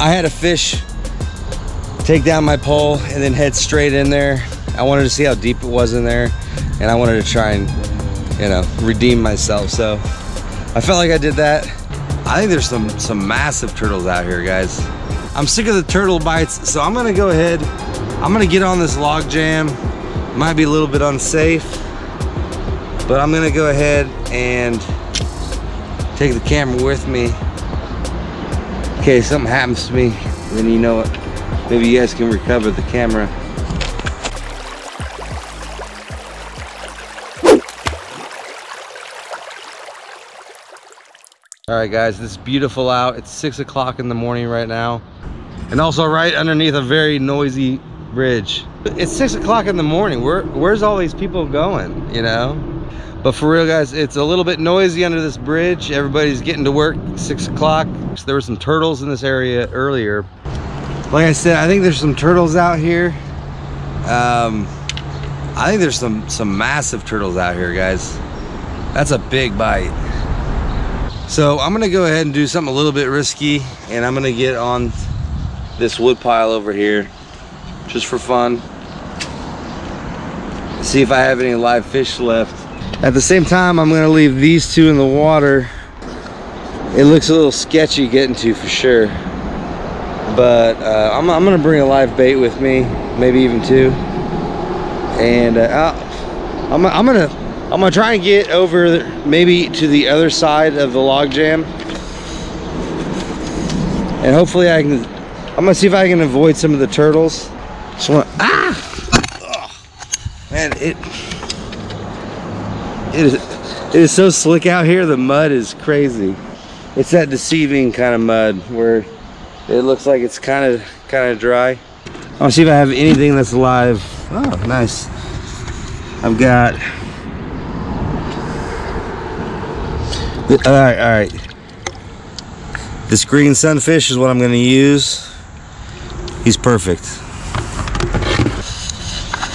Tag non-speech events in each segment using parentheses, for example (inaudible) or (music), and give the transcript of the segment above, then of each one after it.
I had a fish take down my pole and then head straight in there. I wanted to see how deep it was in there and I wanted to try and, you know, redeem myself. So I felt like I did that. I think there's some, some massive turtles out here, guys. I'm sick of the turtle bites, so I'm gonna go ahead. I'm gonna get on this log jam. Might be a little bit unsafe, but I'm gonna go ahead and take the camera with me. Case something happens to me, then you know what, maybe you guys can recover the camera. All right, guys, it's beautiful out. It's six o'clock in the morning right now. And also right underneath a very noisy bridge. It's six o'clock in the morning. Where, where's all these people going, you know? But for real, guys, it's a little bit noisy under this bridge. Everybody's getting to work six o'clock. There were some turtles in this area earlier. Like I said, I think there's some turtles out here. Um, I think there's some, some massive turtles out here, guys. That's a big bite. So I'm gonna go ahead and do something a little bit risky and I'm gonna get on this wood pile over here just for fun. See if I have any live fish left. At the same time, I'm gonna leave these two in the water. It looks a little sketchy getting to for sure. But uh, I'm, I'm, gonna bring a live bait with me, maybe even two. And uh, I'm, I'm gonna I'm gonna try and get over maybe to the other side of the log jam. And hopefully I can, I'm gonna see if I can avoid some of the turtles. Just want, ah! Man, it, it is, it is so slick out here. The mud is crazy. It's that deceiving kind of mud where it looks like it's kind of, kind of dry. I want to see if I have anything that's alive. Oh, nice. I've got all right all right this green sunfish is what i'm going to use he's perfect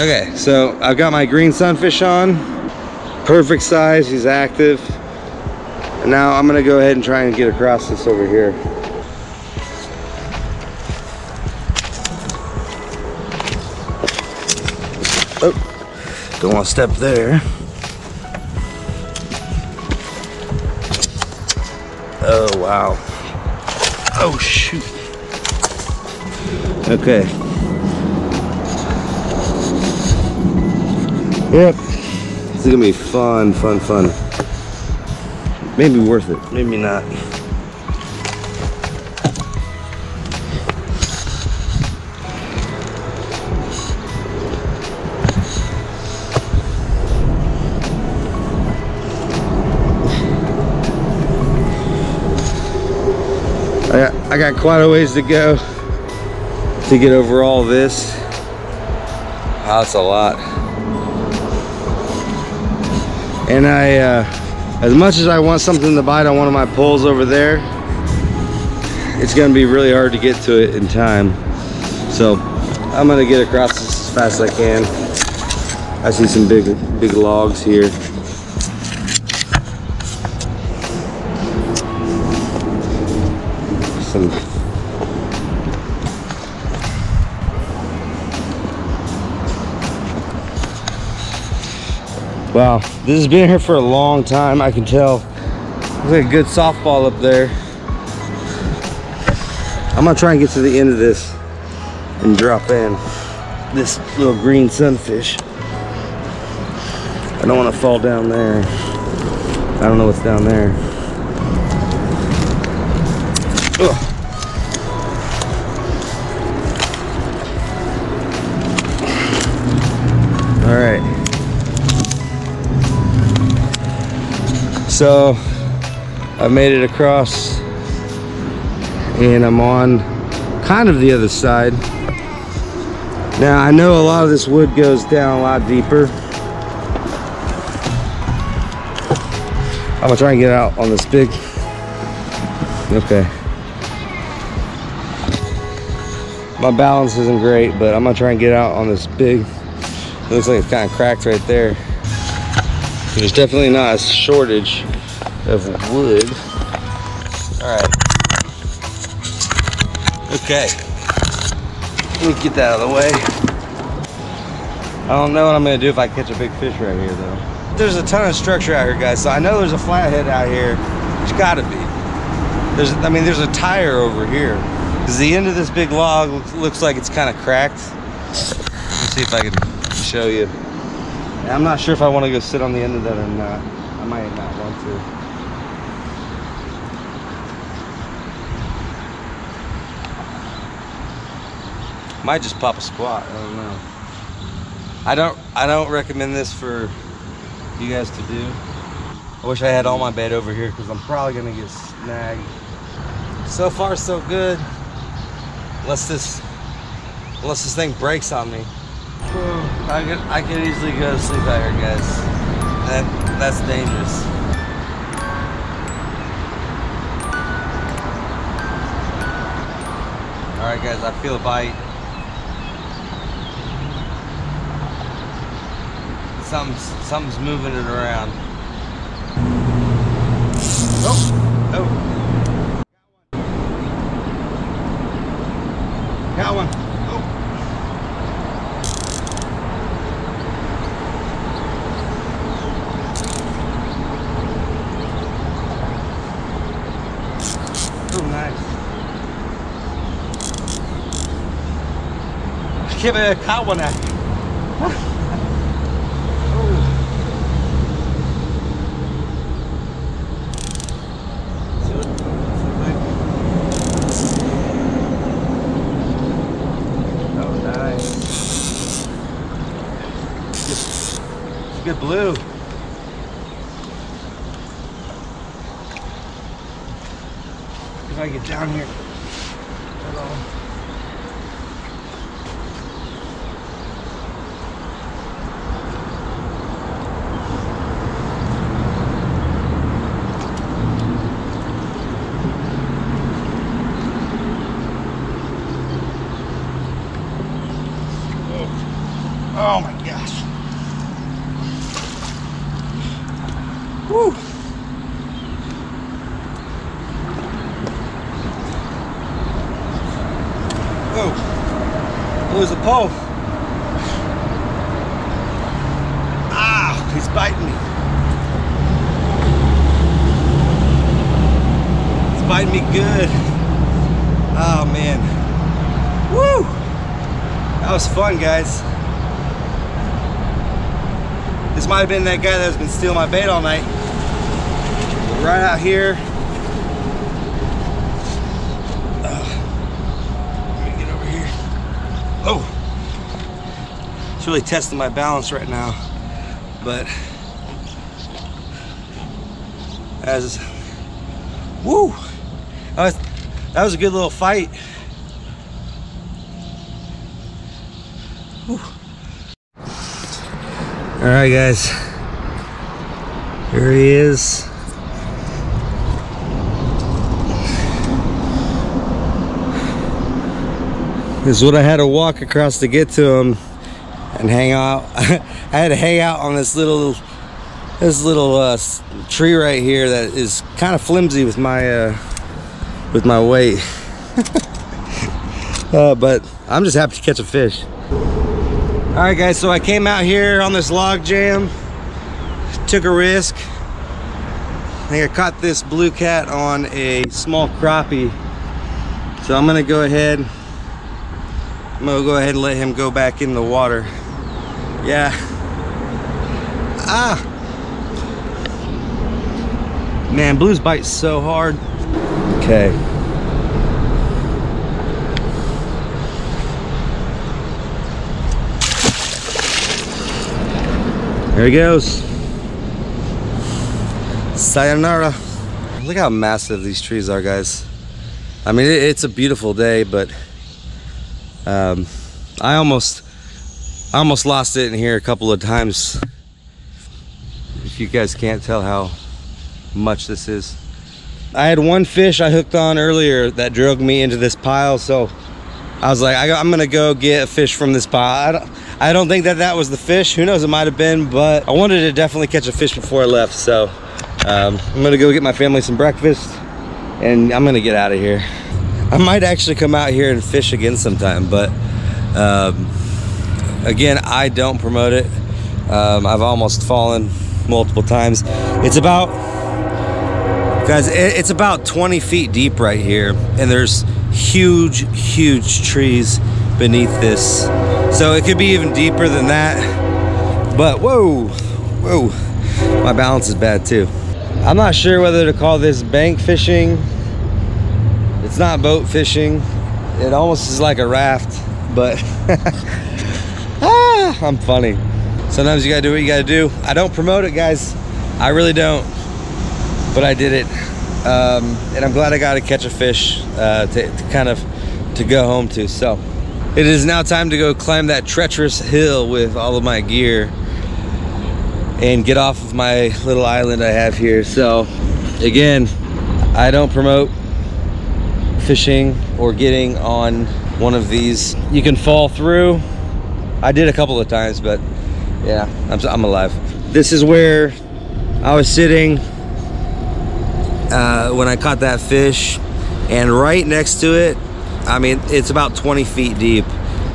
okay so i've got my green sunfish on perfect size he's active and now i'm to go ahead and try and get across this over here oh don't want to step there Oh, wow. Oh, shoot. Okay. Yep. Is gonna be fun, fun, fun. Maybe worth it, maybe not. I got, I got quite a ways to go to get over all this. Oh, that's a lot. And I, uh, as much as I want something to bite on one of my poles over there, it's gonna be really hard to get to it in time. So I'm gonna get across as fast as I can. I see some big, big logs here. Wow, this has been here for a long time. I can tell. Looks like a good softball up there. I'm gonna try and get to the end of this and drop in this little green sunfish. I don't want to fall down there. I don't know what's down there. Ugh. So I made it across and I'm on kind of the other side. Now I know a lot of this wood goes down a lot deeper. I'm gonna try and get out on this big. Okay. My balance isn't great, but I'm gonna try and get out on this big. It looks like it's kind of cracked right there. There's definitely not a shortage of wood. All right. Okay. Let me get that out of the way. I don't know what I'm gonna do if I catch a big fish right here though. There's a ton of structure out here, guys. So I know there's a flathead out here. There's gotta be. There's, I mean, there's a tire over here. Cause the end of this big log looks, like it's kind of cracked. Let's see if I can show you. I'm not sure if I want to go sit on the end of that or not. I might not want to. Might just pop a squat. I don't know. I don't. I don't recommend this for you guys to do. I wish I had all my bait over here because I'm probably gonna get snagged. So far, so good. Unless this, unless this thing breaks on me. I can, I could easily go to sleep out here, guys. That, that's dangerous. All right, guys. I feel a bite. Something's, something's moving it around. Oh, oh. Got one. Oh. Oh, nice. I can't believe I caught one at. Oh, nice. It's a good blue. If I get down here. Hello. Oh my gosh. Woo. Oh, lose a pole. Biting me. He's biting me good. Oh man. Woo! That was fun, guys. This might have been that guy that's been stealing my bait all night. Right out here. Here. Oh. It's really testing my balance right now. But as woo. That was, that was a good little fight. All right, guys. Here he is. This is what I had to walk across to get to him and hang out. (laughs) I had to hang out on this little this little uh, tree right here that is kind of flimsy with my uh, with my weight. (laughs) uh, but I'm just happy to catch a fish. All right, guys, so I came out here on this log jam, took a risk. I think I caught this blue cat on a small crappie. So I'm gonna go ahead, I'm gonna go ahead and let him go back in the water. Yeah. Ah. Man, blues bite so hard. Okay. There he goes. Sayonara. Look how massive these trees are, guys. I mean, it's a beautiful day, but um, I almost, I almost lost it in here a couple of times. If you guys can't tell how much this is. I had one fish I hooked on earlier that drug me into this pile, so I was like, I, am gonna go get a fish from this pile. I don't, I don't think that that was the fish. Who knows, it might have been, but I wanted to definitely catch a fish before I left. So um, I'm gonna go get my family some breakfast and I'm gonna get out of here. I might actually come out here and fish again sometime, but um, again, I don't promote it. Um, I've almost fallen multiple times. It's about, guys, it's about 20 feet deep right here, and there's huge, huge trees beneath this. So it could be even deeper than that. But whoa, whoa, my balance is bad too. I'm not sure whether to call this bank fishing. It's not boat fishing. It almost is like a raft, but (laughs) I'm funny. Sometimes you gotta do what you gotta do. I don't promote it, guys. I really don't, but I did it. Um, and I'm glad I got to catch a fish uh, to, to kind of to go home to. So it is now time to go climb that treacherous hill with all of my gear and get off of my little island I have here. So again, I don't promote fishing or getting on one of these. You can fall through. I did a couple of times, but yeah, I'm, I'm alive. This is where I was sitting uh, when I caught that fish and right next to it, I mean, it's about 20 feet deep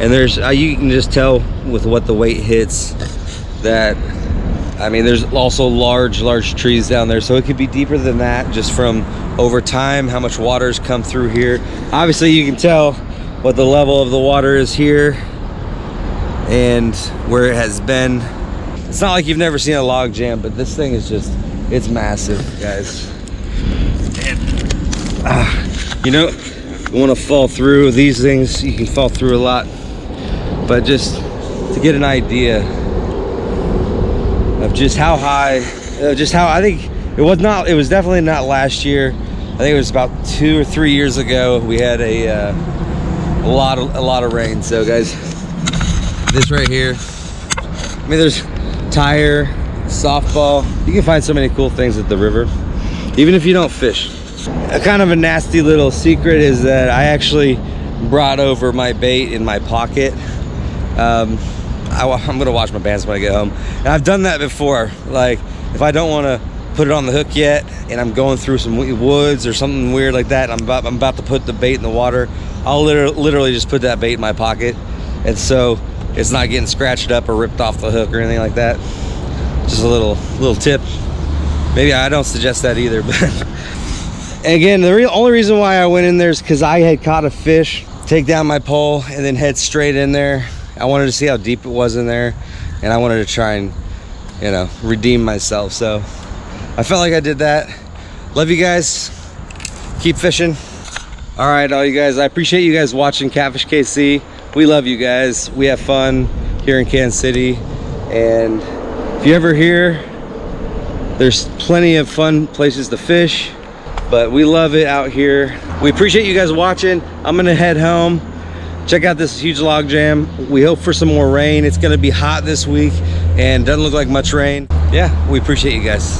and there's, uh, you can just tell with what the weight hits that I mean, there's also large, large trees down there, so it could be deeper than that just from over time, how much water's come through here. Obviously, you can tell what the level of the water is here and where it has been. It's not like you've never seen a log jam, but this thing is just, it's massive, guys. And, uh, you know, you want to fall through these things, you can fall through a lot, but just to get an idea of just how high, uh, just how I think it was not, it was definitely not last year. I think it was about two or three years ago. We had a, uh, a lot of a lot of rain. So guys, this right here. I mean, there's tire, softball. You can find so many cool things at the river, even if you don't fish. A kind of a nasty little secret is that I actually brought over my bait in my pocket. Um, I, am (laughs) gonna watch my bands when I get home. And I've done that before. Like if I don't wanna put it on the hook yet and I'm going through some woods or something weird like that, I'm about, I'm about to put the bait in the water, I'll literally, literally just put that bait in my pocket. And so it's not getting scratched up or ripped off the hook or anything like that. Just a little, little tip. Maybe I don't suggest that either, (laughs) but again, the real only reason why I went in there is because I had caught a fish, take down my pole and then head straight in there I wanted to see how deep it was in there and I wanted to try and, you know, redeem myself. So I felt like I did that. Love you guys. Keep fishing. All right, all you guys, I appreciate you guys watching Catfish KC. We love you guys. We have fun here in Kansas City. And if you're ever here, there's plenty of fun places to fish, but we love it out here. We appreciate you guys watching. I'm gonna head home check out this huge log jam we hope for some more rain it's to be hot this week and doesn't look like much rain yeah we appreciate you guys